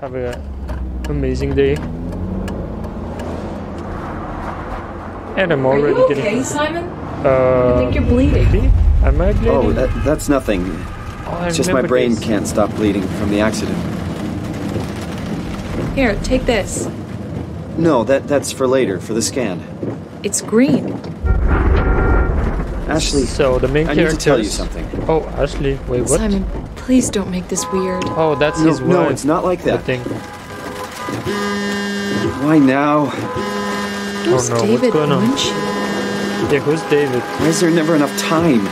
have a amazing day. And I'm already Are already you okay, getting. Simon? Uh, I think you're bleeding. maybe? Am I bleeding? Oh, that, that's nothing. Oh, It's just my brain this. can't stop bleeding from the accident. Here, take this. No, that that's for later, for the scan. It's green. Ashley, So the main I character. need to tell you something. Oh, Ashley. Wait, what? Simon, please don't make this weird. Oh, that's No, his wife. no, it's not like that. Thing. Why now? Who's no, what's David going on? Munshi? Yeah, who's David? Why is there never enough time?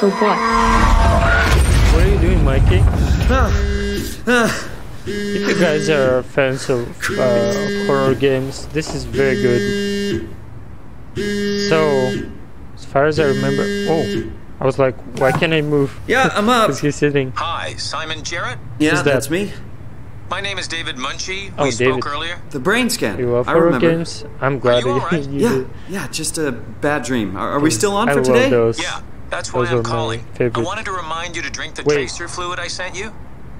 For what? What are you doing, Mikey? if you guys are fans of uh, horror games, this is very good. So, as far as I remember, oh, I was like, why can't I move? Yeah, I'm up. Because he's sitting. Hi, Simon Jarrett. Yeah, that? that's me. My name is David Munshi. Oh, we David. spoke earlier. The brain scan. You love I horror remember. games? I'm glad you you, alright? you Yeah, do. yeah, just a bad dream. Are, are we still on I for love today? those. Yeah, that's why Those I'm calling. favorite. I wanted to remind you to drink the Wait. tracer fluid I sent you.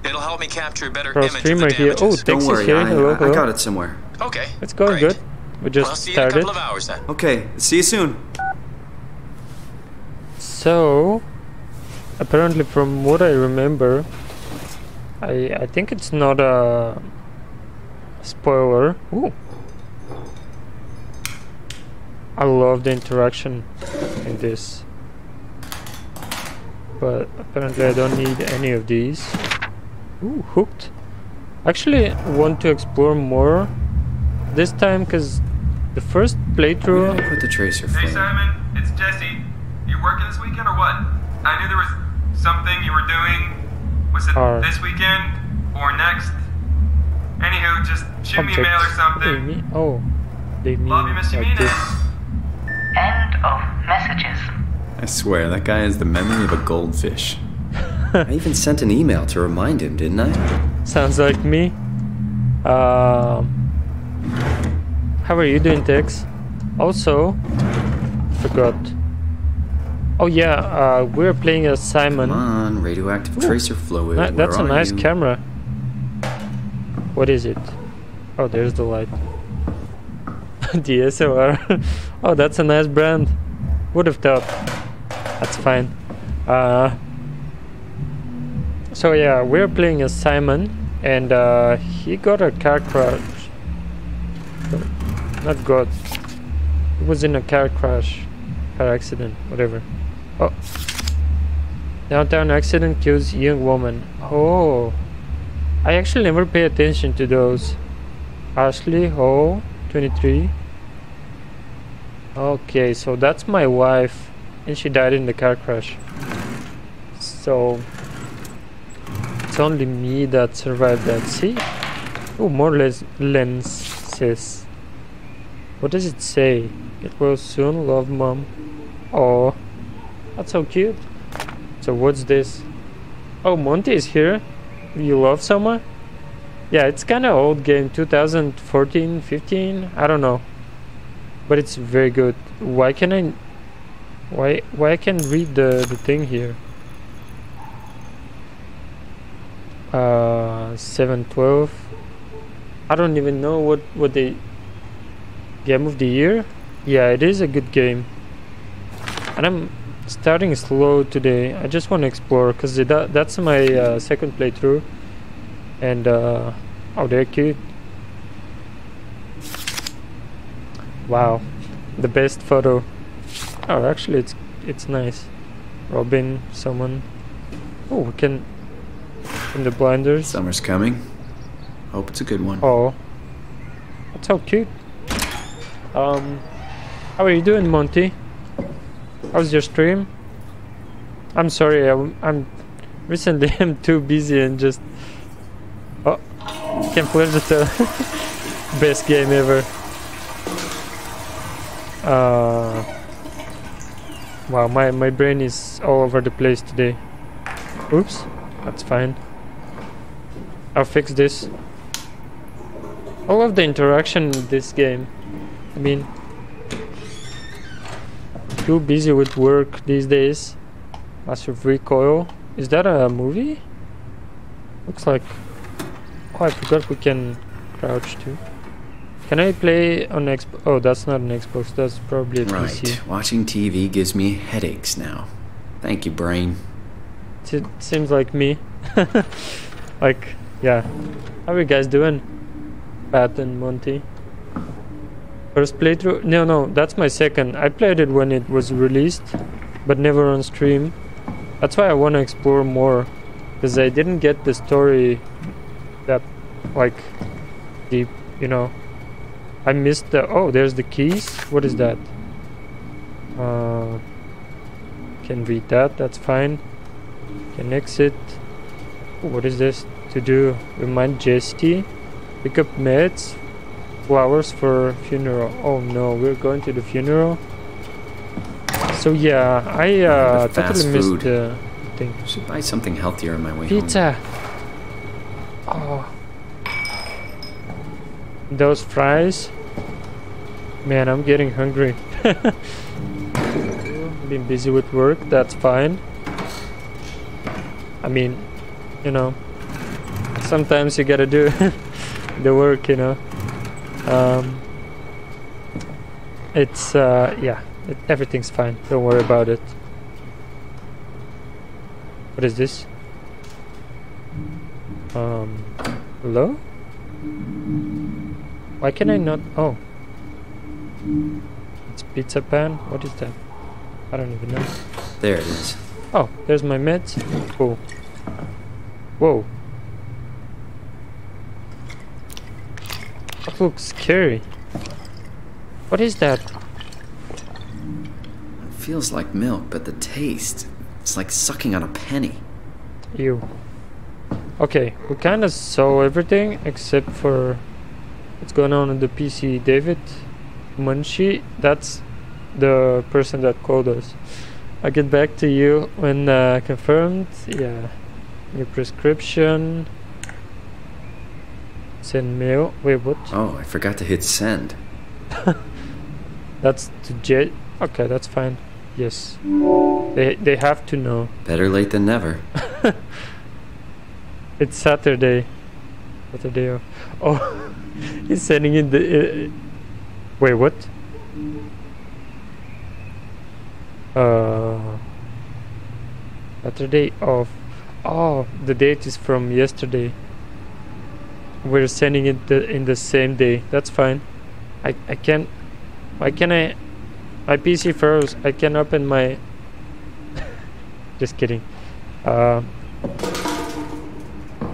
It'll help me capture a better Pro image of streamer the here. Oh, damages. Don't worry, here. I, hello, I hello. got it somewhere. okay. It's going great. good. We Well, just I'll see you in a started. couple of hours then. Okay, see you soon. So, apparently, from what I remember, I I think it's not a spoiler. Ooh. I love the interaction in this, but apparently I don't need any of these. Ooh, hooked. Actually, want to explore more this time because the first Where playthrough. did I put the tracer Hey? Simon, it's Jesse. You working this weekend or what? I knew there was something you were doing. Was it Or- this weekend or next? Anywho, just shoot me a mail or objects. What something. mean? Oh, they mean Love you, Mr. like Mina. this. End of messages. I swear, that guy has the memory of a goldfish. I even sent an email to remind him, didn't I? Sounds like me. Um, how are you doing, Tex? Also, forgot. Oh yeah, uh, we're playing as Simon. Come on, radioactive tracer fluid. Ni- that's a where are nice you? camera. What is it? Oh, there's the light. DSLR. oh, that's a nice brand. Would have thought. That's fine. Uh, so yeah, we're playing as Simon, and uh, he got a car crash. Not got. He was in a car crash, car accident, whatever. Oh. Downtown accident kills young woman. Oh. I actually never pay attention to those. Ashley Hall, 23. Okay, so that's my wife, and she died in the car crash. So it's only me that survived that. See? Oh, more less lenses. What does it say? It will soon love mom. Oh, that's so cute. So what's this? Oh, Monty is here. You love someone? Yeah, it's kind of old game, 2014, 15. I don't know, but it's very good. Why can I? Why why I can read the the thing here? Uh, 712. I don't even know what what the game of the year. Yeah, it is a good game, and I'm starting slow today. I just want to explore because that, that's my uh, second playthrough. And uh, oh, they're cute. Wow, the best photo. Oh, actually, it's it's nice. Robin, someone. Oh, we can in the blinders. Summer's coming. Hope it's a good one. Oh, that's so cute. Um, how are you doing, Monty? How's your stream? I'm sorry, I'm, I'm recently I'm too busy and just oh, can Pledge the best game ever. Uh, wow, my my brain is all over the place today. Oops, that's fine. I'll fix this. All of the interaction in this game. I mean, too busy with work these days. Massive Recoil. Is that a movie? Looks like. Oh, I forgot we can crouch too. Can I play on Xbox? Oh, that's not an Xbox. That's probably a Right. PC. Watching TV gives me headaches now. Thank you, brain. It seems like me. like, yeah. How are you guys doing? Pat and Monty. First playthrough? No, no, that's my second. I played it when it was released, but never on stream. That's why I want to explore more, because I didn't get the story that, like, deep, you know. I missed the. Oh, there's the keys. What is that? Uh, can read that. That's fine. Can exit. What is this to do? Remind Jesse. Pick up meds. Flowers for funeral. Oh no, we're going to the funeral. So yeah, I uh, totally missed food. the thing. Should buy something healthier on my way home. Pizza. Oh. Those fries. Man, I'm getting hungry. Been busy with work, that's fine. I mean, you know, sometimes you gotta do the work, you know. Um, it's, uh, yeah, it, everything's fine. Don't worry about it. What is this? Um, hello? Why can I not? Oh, it's pizza pan. What is that? I don't even know. There it is. Oh, there's my meds. Cool. Whoa. That looks scary. What is that? It feels like milk, but the taste. It's like sucking on a penny. Ew. Okay, we kind of saw everything except for what's going on in the PC. David Munshi, that's the person that called us. I'll get back to you when uh, confirmed. Yeah. Your prescription. Send mail. Wait, what? Oh, I forgot to hit send. That's to J. Okay, that's fine. Yes. They they have to know. Better late than never. It's Saturday. Saturday. off. Oh, he's sending in the. Uh, wait, what? Uh. Saturday off. Oh, the date is from yesterday. We're sending it the, in the same day. That's fine. I I can't. Why can I? My PC froze. I can open my. Just kidding. Uh.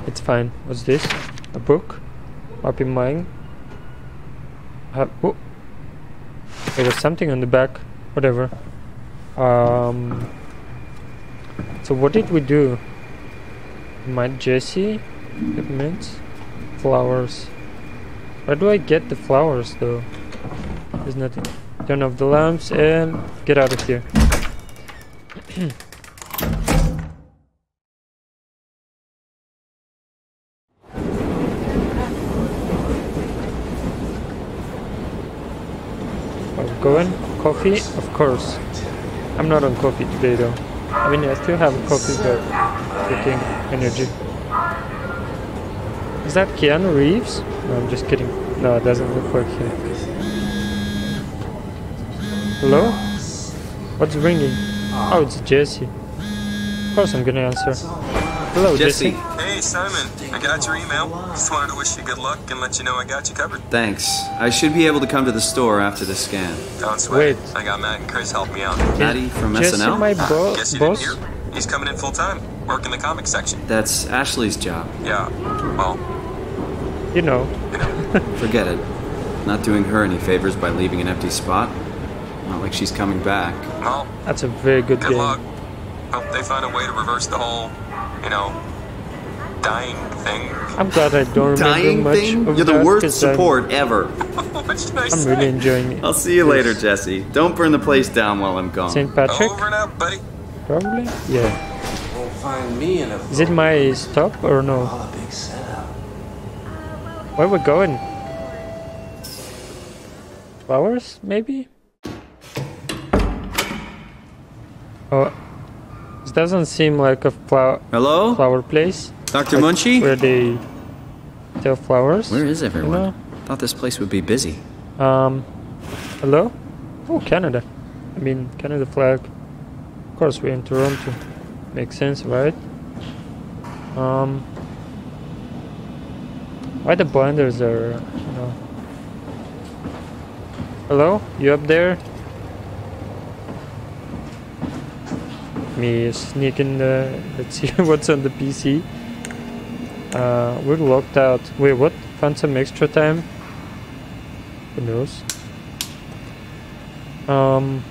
It's fine. What's this? A book? Open mine. Uh, oh. There was something on the back. Whatever. Um. So what did we do? My Jesse, pigments, flowers. Where do I get the flowers though? There's nothing. Turn off the lamps and get out of here. Going? Coffee? Of course. I'm not on coffee today though. I mean, I still have coffee, but taking energy. Is that Keanu Reeves? No, I'm just kidding. No, it doesn't look like him. Hello? What's ringing? Oh, it's Jesse. Of course I'm gonna answer. Hello, Jesse. Hey, Simon. I got your email. Just wanted to wish you good luck and let you know I got you covered. Thanks. I should be able to come to the store after the scan. Don't sweat. Wait. I got Matt and Chris helping me out. Maddie from Jesse, SNL? my bo- Guess you boss? didn't hear? He's coming in full time, working in the comic section. That's Ashley's job. Yeah. Well, You know. Forget it. Not doing her any favors by leaving an empty spot. Not like she's coming back. Well, That's a very good good game. luck. Hope they find a way to reverse the whole, you know, dying thing. I'm glad I don't remember Dying much thing? of You're the that worst 'cause I'm- support ever. what should I I'm say? really enjoying it. I'll see you later, Jesse. Don't burn the place down while I'm gone. St. Patrick? Over and out, buddy. Probably? Yeah. Find me in a Is it my stop or no? Where we going? Flowers, maybe? Oh, this doesn't seem like a flower Hello? flower place. Dr. like, Munshi? where they sell flowers. Where is everyone? know? Thought this place would be busy. Um, hello? Oh, Canada. I mean, Canada flag. Of course, we're in Toronto. Makes sense, right? Um, why the blinders are, you know. Hello? You up there? Me sneaking the. Let's see what's on the PC. Uh, we're locked out. Wait, what? Found some extra time? Who knows? Um,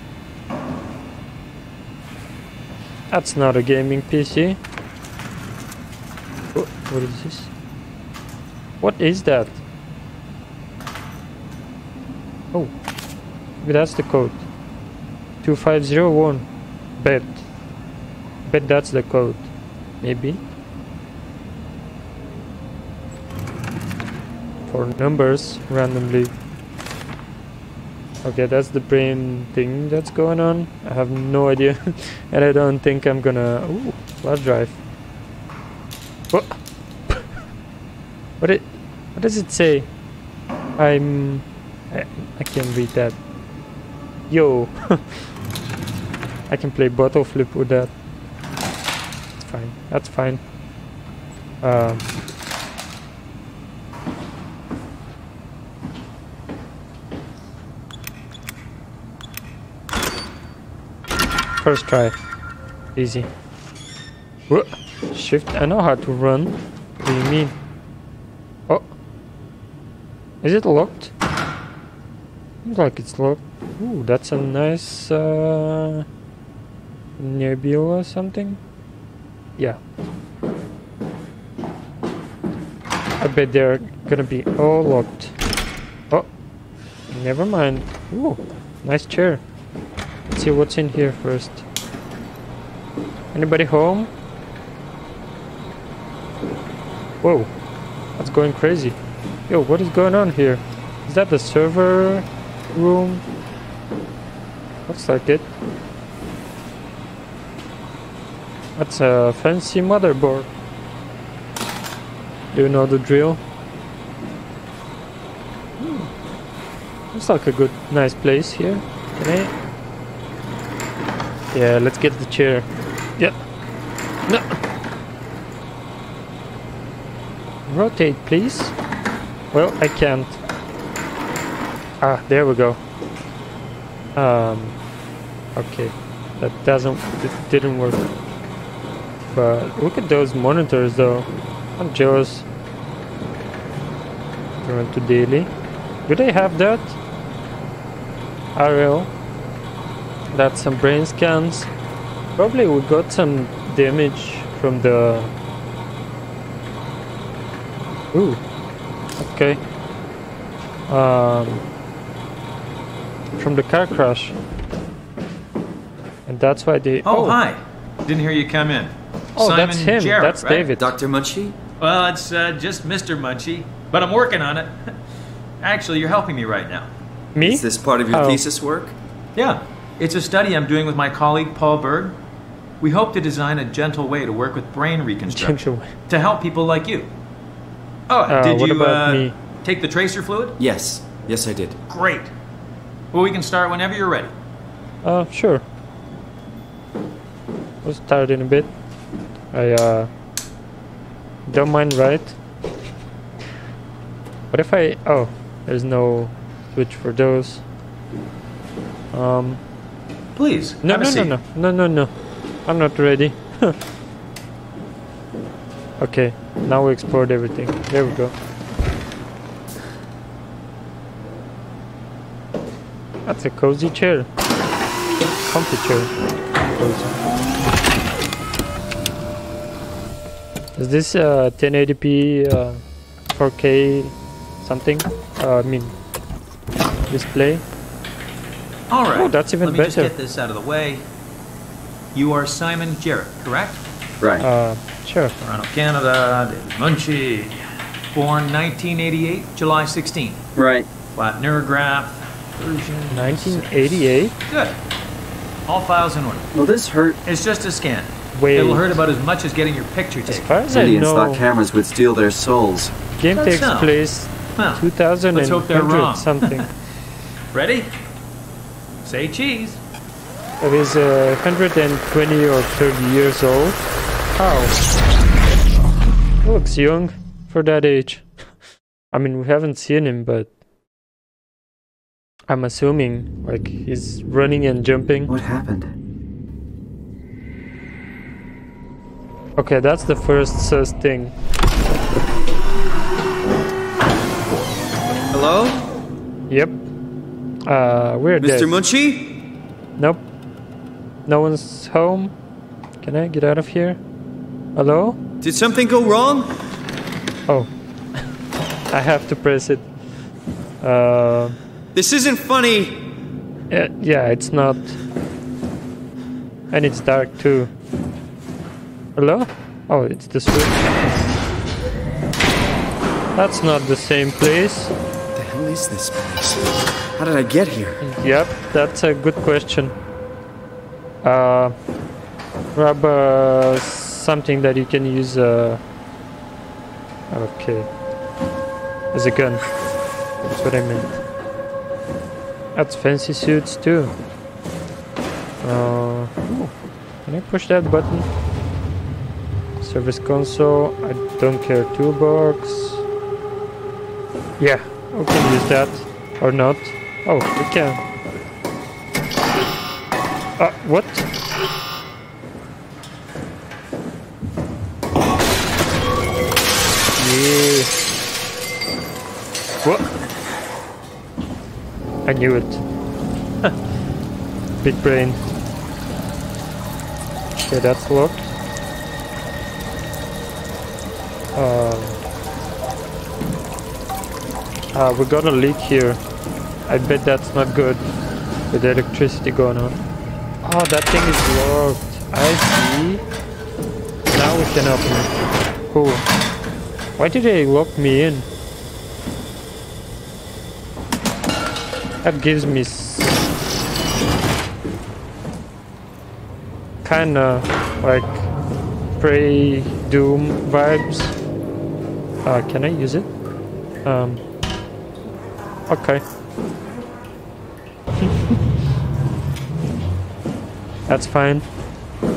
that's not a gaming PC. Wha- What is this? What is that? Oh, maybe that's the code. 2501. Bet. Bet that's the code. Maybe. For numbers randomly. Okay, that's the brain thing that's going on. I have no idea, and I don't think I'm gonna. Ooh, flash drive. What it? What does it say? I'm. I, I can't read that. Yo. I can play bottle flip with that. It's fine. That's fine. Um. First try. Easy. Wha- Shift. I know how to run. What do you mean? Is it locked? Looks like it's locked. Ooh, that's a nice uh, nebula something. Yeah. I bet they're gonna be all locked. Oh, never mind. Ooh, nice chair. Let's see what's in here first. Anybody home? Whoa, that's going crazy. Yo, what is going on here? Is that the server room? Looks like it. That's a fancy motherboard. Do you know the drill? Hmm. Looks like a good, nice place here. Can I? Yeah, let's get the chair. Yeah. No. Rotate, please. Well, I can't. Ah, there we go. Um. Okay, that doesn't. It didn't work. But look at those monitors, though. I'm jealous. Turn to daily. Do they have that? Ariel. That's some brain scans. Probably we got some damage from the. Ooh. Okay. Um. From the car crash. And that's why they. Oh, hi. Didn't hear you come in. Oh, Simon that's him. Jarrett, that's right? David. Dr. Munshi? Well, it's uh, just Mr. Munshi, but I'm working on it. Actually, you're helping me right now. Me? Is this part of your Oh. thesis work? Yeah, it's a study I'm doing with my colleague Paul Berg. We hope to design a gentle way to work with brain reconstruction to help people like you. Oh, Uh, did what you about uh, me? take the tracer fluid? Yes. Yes, I did. Great. Well, we can start whenever you're ready. Uh, sure. We'll start in a bit. I, uh, don't mind, right? What if I, oh, there's no switch for those. Um, Please, no, have a no, no, no, no, no, no. I'm not ready. okay, now we explored everything. There we go. That's a cozy chair. Comfy chair. Cozy. Is this uh, 1080p, uh, 4K something? Uh, I mean, display? All right. Oh, that's even Let me just better. get this out of the way. You are Simon Jarrett, correct? Right. Uh, sure. Toronto, Canada, David Munshi. Born 1988, July 16. right. Flat neurograph. Version 1988? Good. All files in order. Will this hurt? It's just a scan. Wait. It'll hurt about as much as getting your picture taken. As taken. far as I know, thought cameras would steal their souls. game That's takes so. place Well, 2000 let's hope they're wrong. something. ready? Say cheese. it is uh, 120 or 30 years old. How? He looks young for that age. I mean, we haven't seen him, but I'm assuming like he's running and jumping. What happened? Okay, that's the first sus thing. Hello? Yep. Uh, we're dead. Mr. Munshi? Nope. No one's home. Can I get out of here? Hello? Did something go wrong? Oh. I have to press it. Uh, This isn't funny. yeah, yeah, it's not. And it's dark too. Hello? Oh, it's the switch. That's not the same place. What the hell is this place? How did I get here? Yep, that's a good question. Uh, uh, something that you can use. Uh, okay, as a gun. That's what I meant. That's fancy suits too. Uh, can I push that button? Service console. I don't care. Toolbox. Yeah, we can use that or not. Oh, we can. Uh, what? What? I knew it. Big brain. Okay, that's locked. Um, uh, we got a leak here. I bet that's not good with the electricity going on. Oh, that thing is locked. I see. Now we can open it. Cool. Why did they lock me in? That gives me kinda like Prey Doom vibes. Uh, can I use it? Um, okay. That's fine.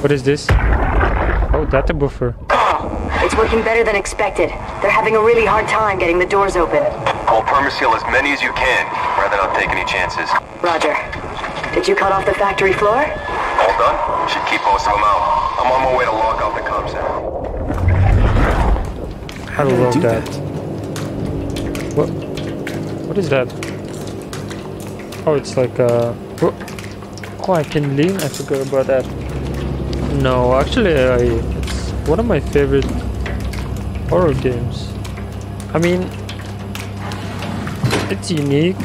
What is this? Oh, data buffer. It's working better than expected. They're having a really hard time getting the doors open. I'll permaseal as many as you can, rather not take any chances. Roger. Did you cut off the factory floor? All done? Should keep most of them out. I'm on my way to lock out the comm center. I did I love do that. What? What is that? Oh, it's like a. Oh, I can lean. I forgot about that. No, actually, I, it's one of my favorite horror games. I mean, it's unique.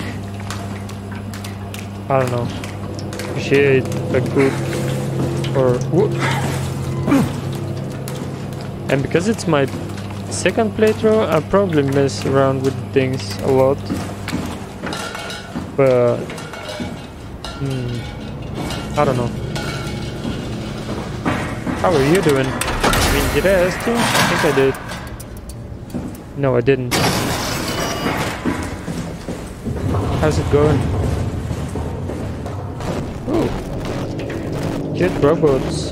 I don't know. Appreciate a good or and because it's my second playthrough, I probably mess around with things a lot. But hmm, I don't know. How are you doing? I mean, did I ask you? I think I did. No, I didn't. How's it going? Ooh. Robots.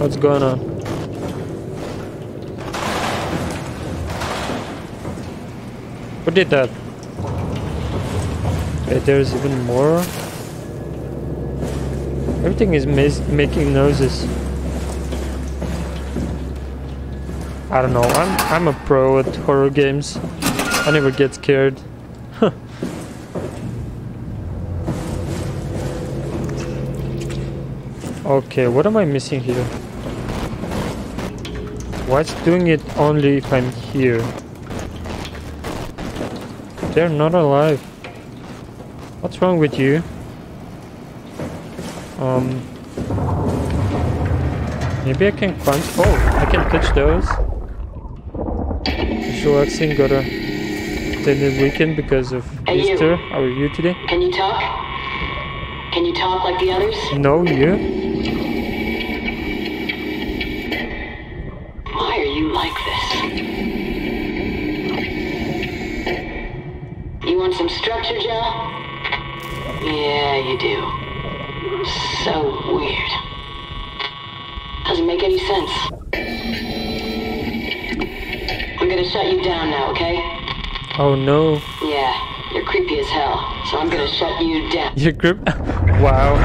What's going on? Who did that? There's even more. Everything is making noises. I don't know. I'm I'm a pro at horror games. I never get scared. Okay, what am I missing here? Why it's doing it only if I'm here? They're not alive. What's wrong with you? Um. Maybe I can punch. Oh, I can touch those. Accent got a extended weekend because of Hey, you. Easter. How are you today? Can you talk? Can you talk like the others? No, you. Oh no. Yeah, you're creepy as hell, so I'm gonna shut you down. Your grip. wow.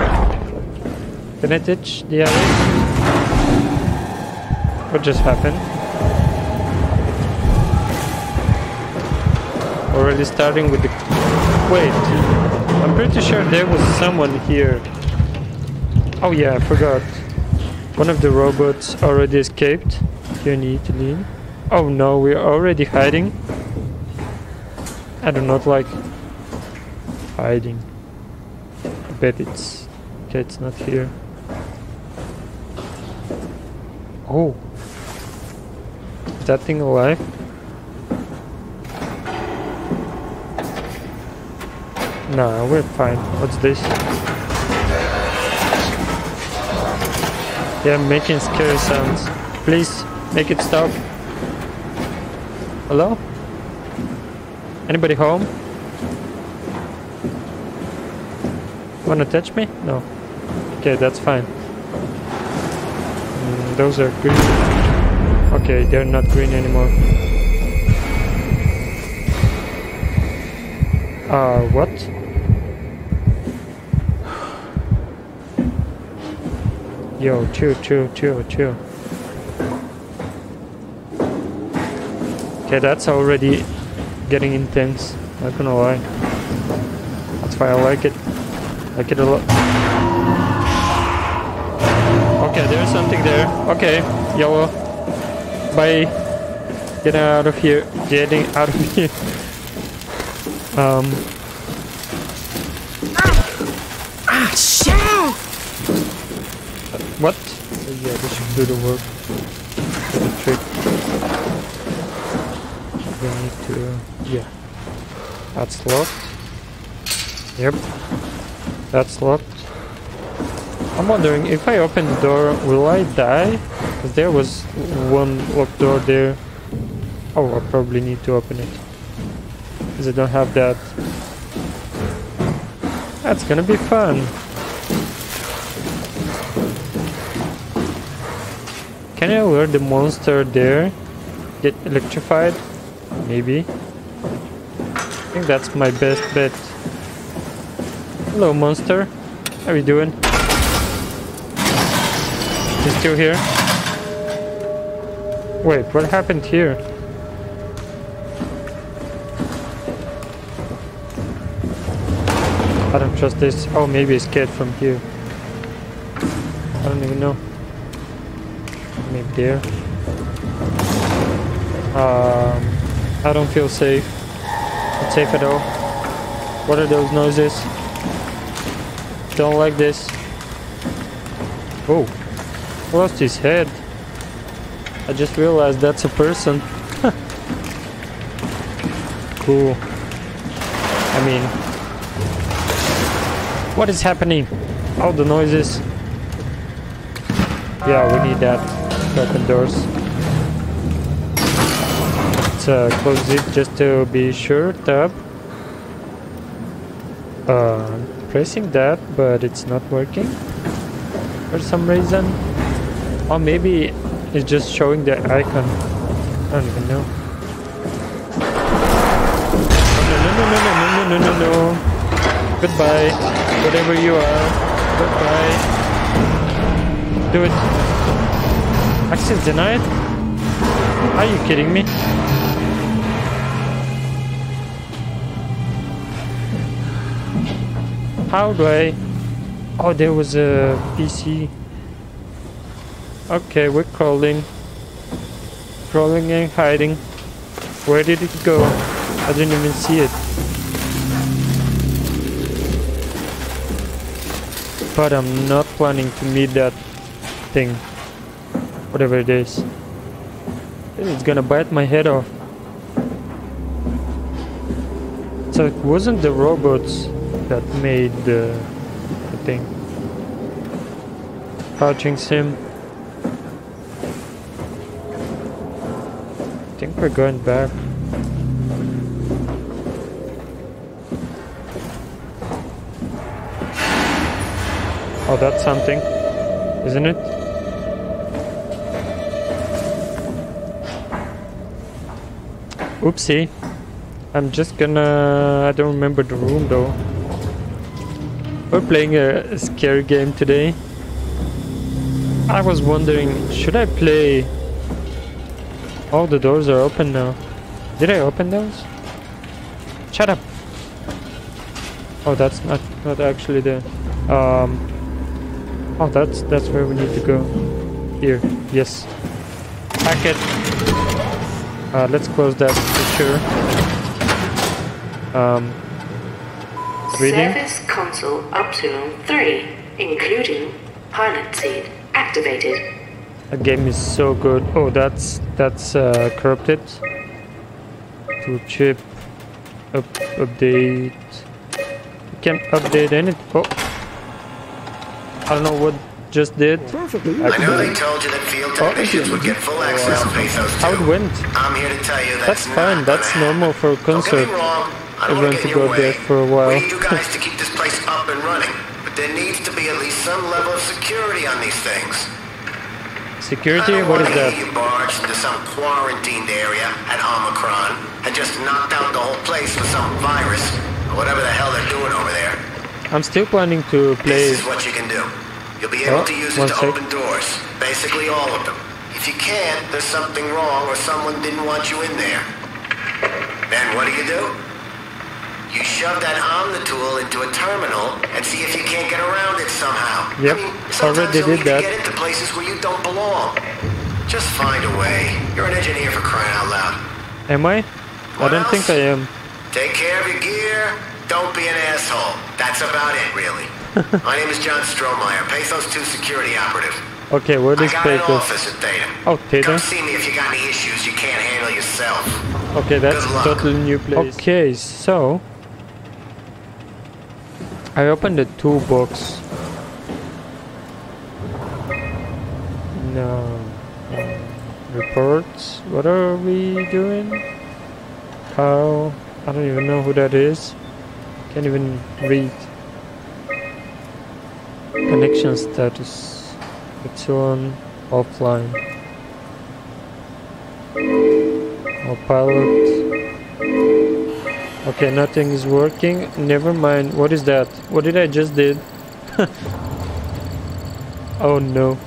Can I touch the other? What just happened? Already starting with the. Wait. I'm pretty sure there was someone here. Oh yeah, I forgot. One of the robots already escaped. You need to leave. Oh no, we're already hiding. I do not like hiding. I bet it's it's not here. Oh. Is that thing alive? No, we're fine. What's this? Yeah, making scary sounds. Please, make it stop. Hello? Anybody home? Wanna touch me? No. Okay, that's fine. Mm, those are green. Okay, they're not green anymore. Uh, what? Yo, chill, chill, chill, chill. Okay, that's already getting intense. Not gonna lie. That's why I like it. Like it a lot. Okay, there's something there. Okay, yellow. Bye. Get out of here. Getting out of here. Um. Ah, shit! What? Yeah, this should do the work. The trick. We need to. Yeah. That's locked. Yep. That's locked. I'm wondering if I open the door, will I die? Because there was one locked door there. Oh, I probably need to open it. Because I don't have that. That's gonna be fun. Can I lure the monster there? Get electrified? Maybe. I think that's my best bet. Hello, monster. How are you doing? You still here? Wait, what happened here? I don't trust this. Oh, maybe it's scared from here. I don't even know. Maybe there. Um, I don't feel safe. Not safe at all. What are those noises? Don't like this. Oh, lost his head. I just realized that's a person. cool. I mean, what is happening? All the noises. Yeah, we need that open doors. Uh, close it just to be sure. Tab. Uh, pressing that, but it's not working for some reason. Or maybe it's just showing the icon. I don't even know. No, no, no, no, no, no, no, no, no. Goodbye, whatever you are. Goodbye. Do it. Access denied? Are you kidding me? How do I... Oh, there was a PC. Okay, we're crawling. Crawling and hiding. Where did it go? I didn't even see it. But I'm not planning to meet that thing. Whatever it is. It's gonna bite my head off. So it wasn't the robots that made the, the thing. Crouching sim. I think we're going back. Oh, that's something, isn't it? Oopsie. I'm just gonna... I don't remember the room though. We're playing a, scary game today. I was wondering, should I play... All the doors are open now. Did I open those? Shut up! Oh, that's not, not actually the... Um, oh, that's, that's where we need to go. Here, yes. Pack it! Uh, let's close that for sure. Um, reading. Service console Optimum 3, including pilot seat, activated. The game is so good. Oh, that's that's uh, corrupted. To chip up update. You can update any. Oh, I don't know what just did. Perfectly. I know they told you that field technicians would get full access to Pathos How it went. I'm here to tell you That's that's, fine. That's normal for a concert. Wrong. I don't Everyone to go your there way. for a while. We need you guys to keep this place up and running, but there needs to be at least some level of security on these things. Security? What is that? You barged into some quarantined area at Omicron and just knocked out the whole place with some virus or whatever the hell they're doing over there. I'm still planning to play. This is what you can do. You'll be able Oh, to use it to sec. open doors. Basically all of them. If you can't, there's something wrong or someone didn't want you in there. Then what do you do? You shove that Omnitool into a terminal and see if you can't get around it somehow. Yep, I mean, sometimes already you'll did need that. to get into places where you don't belong. Just find a way. You're an engineer for crying out loud. Am I? I don't think? I am. Take care of your gear. Don't be an asshole. That's about it, really. My name is John Strohmeyer, Pathos 2 security operative. Okay, where I is got an Pathos? office at Theta. Oh, Theta. Come see me if you got any issues you can't handle yourself. Okay, that's Good luck. totally new place. Okay, so I opened the toolbox. No. um, reports. What are we doing? How? I don't even know who that is. Can't even read. Connection status. It's on offline. Or pilot. Okay, nothing is working. Never mind. What is that? What did I just did? oh no.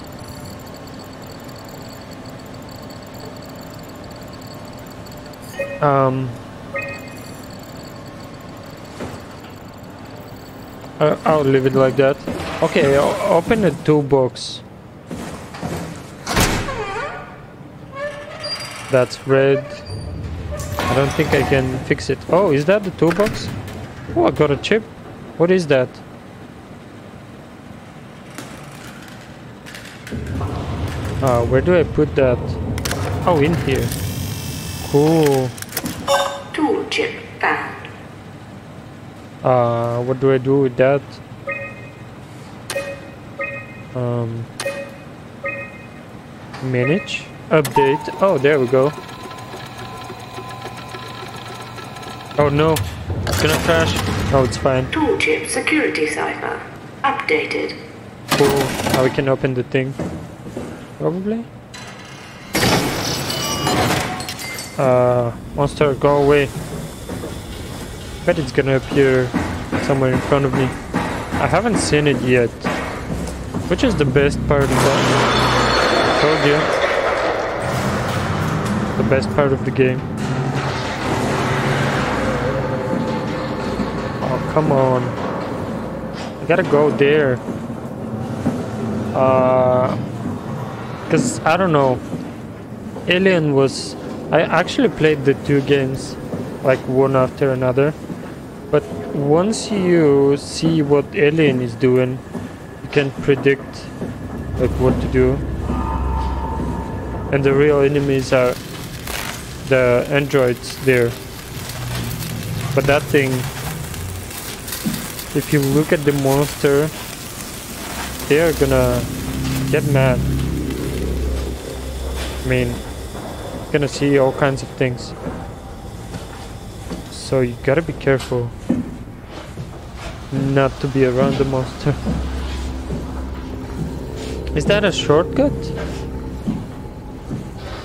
Um. I'll leave it like that. Okay, open the toolbox. That's red. I don't think I can fix it. Oh, is that the toolbox? Oh, I got a chip. What is that? Uh, where do I put that? Oh, in here. Cool. Tool chip found. Uh, what do I do with that? Um, manage, update. Oh, there we go. Oh no, it's gonna crash. Oh, it's fine. Tool chip security cipher. Updated. Cool. Now we can open the thing. Probably. Uh, monster, go away. Bet it's gonna appear somewhere in front of me. I haven't seen it yet. Which is the best part of that? Told you. The best part of the game. Come on. I gotta go there. Uh, cause I don't know. Alien was. I actually played the two games, like one after another. But once you see what Alien is doing, you can predict like what to do. And the real enemies are the androids there. But that thing, if you look at the monster, they're gonna get mad. I mean, gonna see all kinds of things. So you gotta be careful not to be around the monster. Is that a shortcut?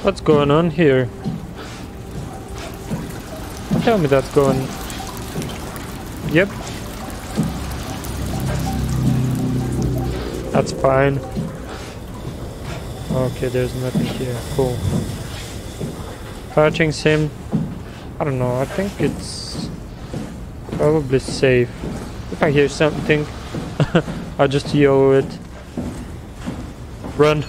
What's going on here? Tell me that's going... Yep. That's fine. Okay, there's nothing here. Cool. Patching sim. I don't know, I think it's probably safe. If I hear something, I'll just yell it. Run.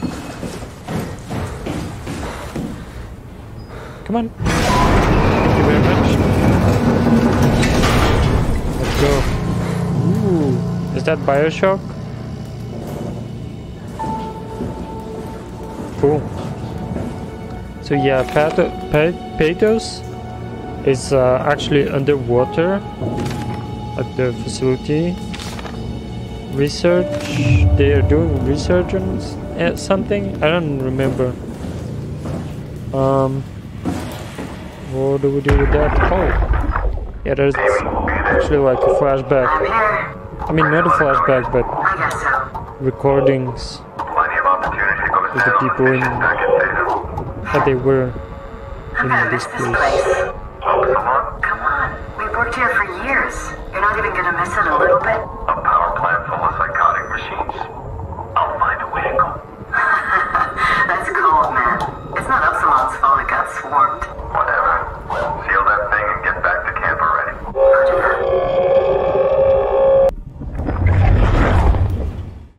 Come on. Thank you very much. Let's go. Ooh, is that Bioshock? Cool. So yeah, Pato pa Pathos is uh, actually underwater at the facility. Research. They are doing research on uh, something. I don't remember. Um. What do we do with that? Oh, yeah, there's actually like a flashback. I mean, not a flashback, but recordings the people in that they were in this place.